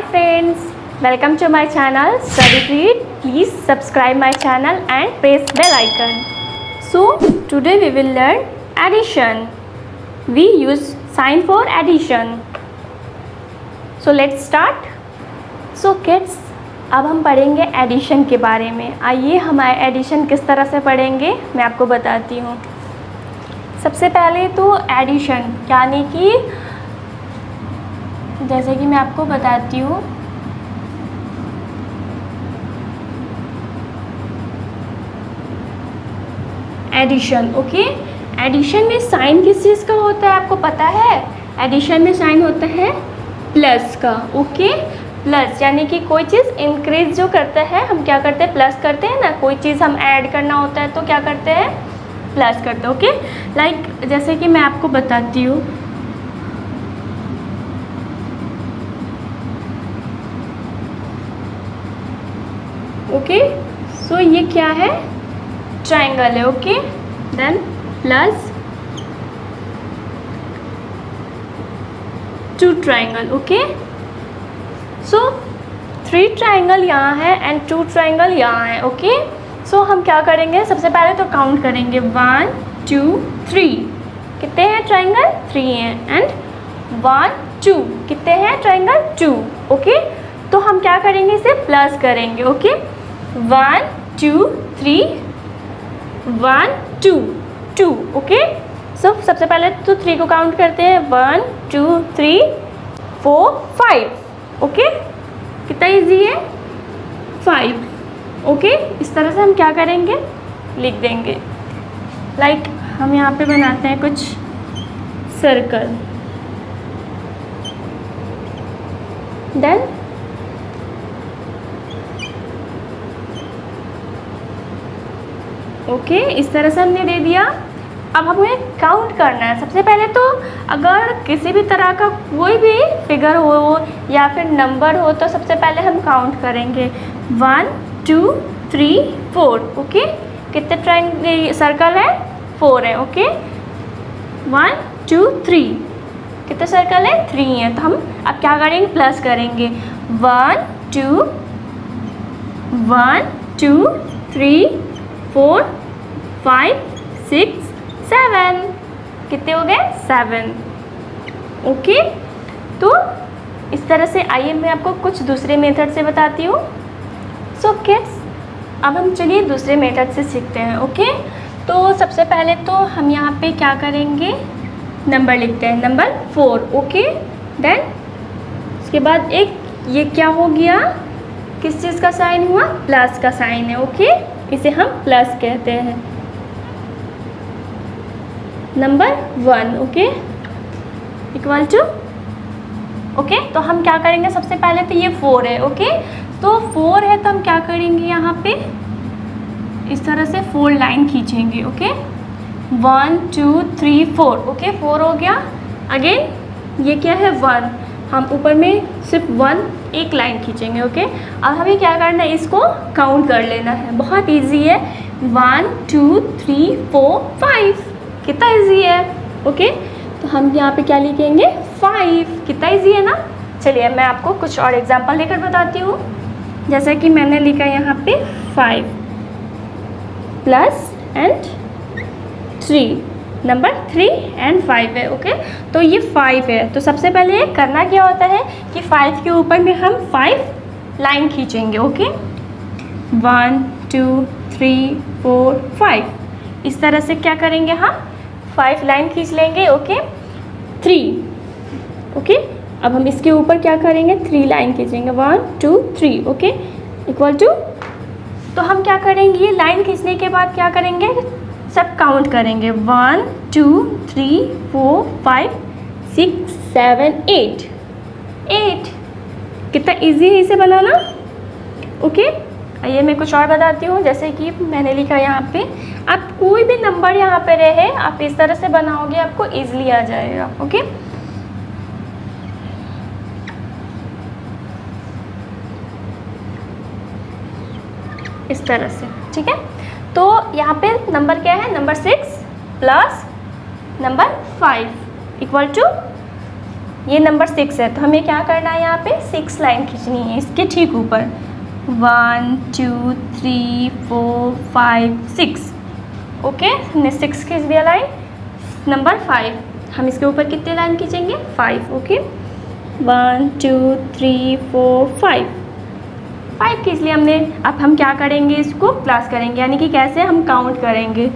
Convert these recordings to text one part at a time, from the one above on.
Hi friends welcome to my channel study read please subscribe my channel and press bell icon so today we will learn addition we use sign for addition so let start so kids अब हम पढ़ेंगे addition के बारे में। आइए हमारे addition किस तरह से पढ़ेंगे? मैं आपको बताती हूँ। सबसे पहले तो एडिशन यानी कि जैसे कि मैं आपको बताती हूँ। एडिशन ओके एडिशन में साइन किस चीज़ का होता है आपको पता है? एडिशन में साइन होता है प्लस का ओके प्लस यानी कि कोई चीज़ इंक्रीज जो करता है, हम क्या करते हैं? प्लस करते हैं ना? कोई चीज़ हम ऐड करना होता है तो क्या करते हैं? प्लस करते हैं ओके लाइक जैसे कि मैं आपको बताती हूँ ओके सो ये क्या है? ट्राइंगल है okay then plus two triangle okay so three triangle यहाँ है एंड टू ट्राइंगल यहाँ है ओके सो so, हम क्या करेंगे? सबसे पहले तो काउंट करेंगे. वन टू थ्री कितने हैं ट्राइंगल थ्री हैं. एंड वन टू कितने हैं ट्राइंगल टू ओके तो हम क्या करेंगे इसे प्लस करेंगे okay one two three one two two okay so सबसे पहले तो थ्री को काउंट करते हैं. One two three four five okay कितना इजी है? फाइव ओके इस तरह से हम क्या करेंगे? लिख देंगे. लाइक like, हम यहाँ पे बनाते हैं कुछ सर्कल देन ओके, इस तरह से हमने दे दिया। अब हमें काउंट करना है। सबसे पहले तो अगर किसी भी तरह का कोई भी फिगर हो या फिर नंबर हो तो सबसे पहले हम काउंट करेंगे। One two three four okay? कितने ट्राइंग सर्कल है? फोर है, ओके? वन टू थ्री कितने सर्कल है? थ्री है। तो हम अब क्या करेंगे? प्लस करेंगे। One two one two three four five six seven कितने हो गए? सेवन ओके तो इस तरह से आइए मैं आपको कुछ दूसरे मेथड से बताती हूँ। सो किड्स अब हम चलिए दूसरे मेथड से सीखते हैं ओके तो सबसे पहले तो हम यहाँ पे क्या करेंगे? नंबर लिखते हैं। नंबर फोर ओके देन उसके बाद एक, ये क्या हो गया? किस चीज़ का साइन हुआ? प्लस का साइन है ओके इसे हम प्लस कहते हैं। Number one okay equal to okay तो हम क्या करेंगे? सबसे पहले तो ये फोर है ओके तो फोर है तो हम क्या करेंगे यहाँ पे? इस तरह से फोर लाइन खींचेंगे okay one two three four okay four हो गया। अगेन ये क्या है? वन हम ऊपर में सिर्फ़ वन एक लाइन खींचेंगे ओके अब हमें क्या करना है? इसको काउंट कर लेना है। बहुत इजी है। One two three four five कितना इजी है ओके तो हम यहाँ पे क्या लिखेंगे? फाइव कितना इजी है ना? चलिए मैं आपको कुछ और एग्जांपल लेकर बताती हूँ। जैसा कि मैंने लिखा यहाँ पे five plus and three number three and five है ओके तो ये फाइव है। तो सबसे पहले करना क्या होता है कि फाइव के ऊपर में हम फाइव लाइन खींचेंगे okay one two three four five इस तरह से क्या करेंगे हम? फाइव लाइन खींच लेंगे ओके थ्री ओके अब हम इसके ऊपर क्या करेंगे? थ्री लाइन खींचेंगे। One two three okay equal to तो हम क्या करेंगे? ये लाइन खींचने के बाद क्या करेंगे? सब काउंट करेंगे. One two three four five six seven eight eight कितना इजी है इसे बनाना? ओके आइए मैं कुछ और बताती हूँ. जैसे कि मैंने लिखा यहाँ पे, आप कोई भी नंबर यहाँ पे रहे, आप इस तरह से बनाओगे, आपको इजीली आ जाएगा. ओके इस तरह से. ठीक है? तो यहाँ पे नंबर क्या है? Number six plus number five equal to ये नंबर सिक्स है। तो हमें क्या करना है यहाँ पे? सिक्स लाइन खींचनी है इसके ठीक ऊपर। One two three four five six okay हमने सिक्स खींच दिया लाइन नंबर फाइव हम इसके ऊपर कितने लाइन खींचेंगे? Five okay one two three four five five खींच इसलिए हमने, अब हम क्या करेंगे इसको प्लस करेंगे, यानी कि कैसे हम काउंट करेंगे?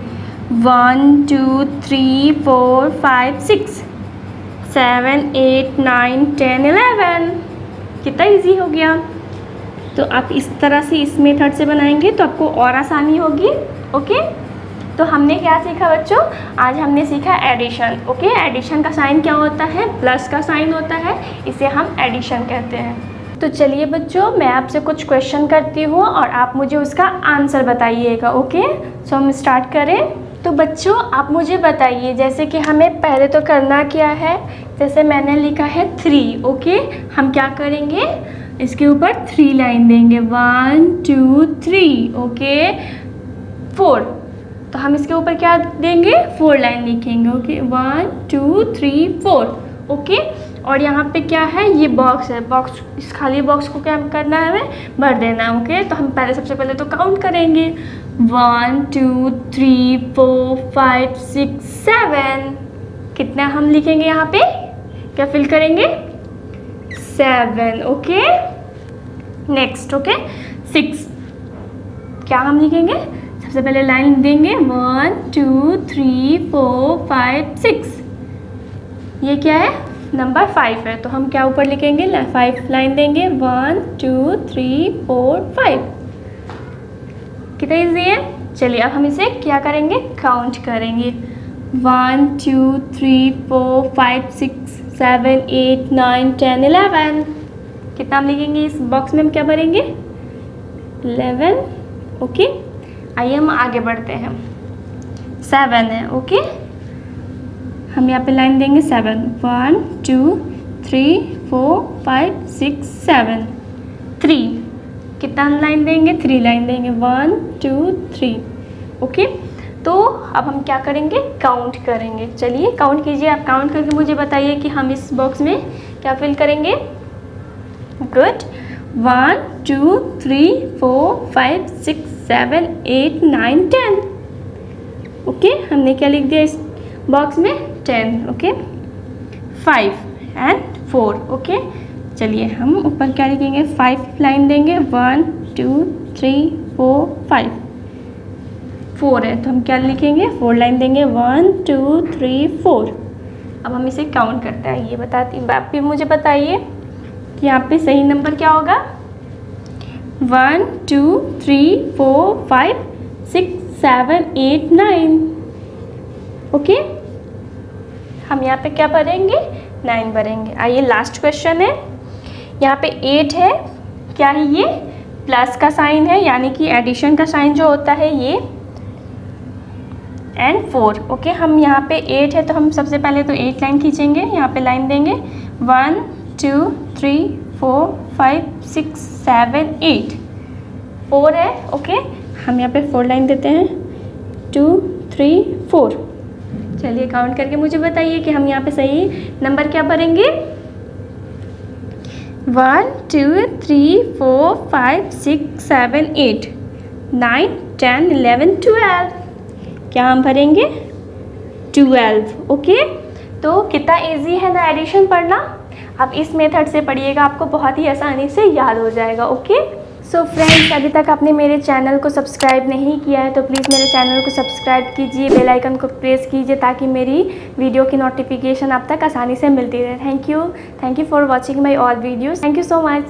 One two three four five six seven eight nine ten eleven कितना इजी हो गया। तो आप इस तरह से इस मेथड से बनाएँगे तो आपको और आसानी होगी ओके तो हमने क्या सीखा बच्चों? आज हमने सीखा एडिशन ओके एडिशन का साइन क्या होता है? प्लस का साइन होता है। इसे हम एडिशन कहते हैं। तो चलिए बच्चों, मैं आपसे कुछ क्वेश्चन करती हूँ और आप मुझे उसका आंसर बताइएगा ओके सो हम स्टार्ट करें। तो बच्चों, आप मुझे बताइए, जैसे कि हमें पहले तो करना क्या है? जैसे मैंने लिखा है थ्री ओके हम क्या करेंगे? इसके ऊपर थ्री लाइन देंगे। One two three okay four तो हम इसके ऊपर क्या देंगे? फोर लाइन लिखेंगे okay one two three four okay और यहाँ पे क्या है? ये बॉक्स है। बॉक्स इस खाली बॉक्स को क्या करना है हमें? भर देना है ओके तो हम पहले, सबसे पहले तो काउंट करेंगे। One two three four five six seven कितना हम लिखेंगे यहाँ पे? क्या फिल करेंगे? Seven okay next okay six क्या हम लिखेंगे? सबसे पहले लाइन देंगे। One two three four five six ये क्या है? नंबर फाइव है तो हम क्या ऊपर लिखेंगे? फाइव लाइन देंगे one two three four five कितना ईजी है? चलिए अब हम इसे क्या करेंगे? काउंट करेंगे। One two three four five six seven eight nine ten eleven कितना हम लिखेंगे? इस बॉक्स में हम क्या भरेंगे? इलेवन ओके आइए हम आगे बढ़ते हैं। सेवन है ओके हम यहाँ पे लाइन देंगे seven one two three four five six seven three कितना लाइन देंगे? थ्री लाइन देंगे. वन टू थ्री ओके तो अब हम क्या करेंगे? काउंट करेंगे. चलिए काउंट कीजिए. आप काउंट करके मुझे बताइए कि हम इस बॉक्स में क्या फिल करेंगे? Good one two three four five six seven eight nine ten okay हमने क्या लिख दिया इस बॉक्स में? Ten okay five and four okay चलिए, हम ऊपर क्या लिखेंगे? फाइव लाइन देंगे। One two three four five four है तो हम क्या लिखेंगे? फोर लाइन देंगे। वन टू थ्री फोर अब हम इसे काउंट करते हैं। ये बताती आप फिर मुझे बताइए कि यहाँ पे सही नंबर क्या होगा? One two three four five six seven eight nine okay हम यहाँ पे क्या भरेंगे? नाइन भरेंगे। आइए लास्ट क्वेश्चन है। यहाँ पे एट है। क्या है ये? प्लस का साइन है, यानी कि एडिशन का साइन जो होता है ये। एंड फोर ओके हम यहाँ पे एट है तो हम सबसे पहले तो एट लाइन खींचेंगे। यहाँ पे लाइन देंगे। One two three four five six seven eight four है ओके हम यहाँ पे फोर लाइन देते हैं। टू थ्री फोर चलिए काउंट करके मुझे बताइए कि हम यहाँ पे सही नंबर क्या भरेंगे? One two three four five six seven eight nine ten eleven twelve क्या हम भरेंगे? ट्वेल्व ओके तो कितना इजी है ना एडिशन पढ़ना? आप इस मेथड से पढ़िएगा, आपको बहुत ही आसानी से याद हो जाएगा ओके सो so फ्रेंड्स अभी तक आपने मेरे चैनल को सब्सक्राइब नहीं किया है तो प्लीज़ मेरे चैनल को सब्सक्राइब कीजिए बेल आइकन को प्रेस कीजिए ताकि मेरी वीडियो की नोटिफिकेशन आप तक आसानी से मिलती रहे। Thank you thank you for watching my all videos thank you so much